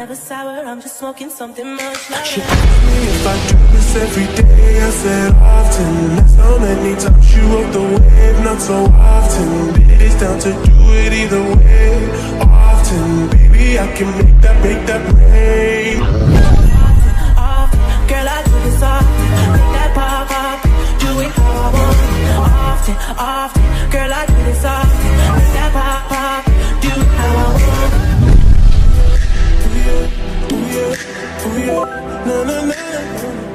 never sour, I'm just smoking something much louder. She asked me if I do this every day, I said often. That's how many times you up the wave, not so often. Baby, it's down to do it either way, often Baby, I can make that, make that rain. Often, girl, I do this often. Make that pop, pop, do it all often Often, often, girl, I na na na.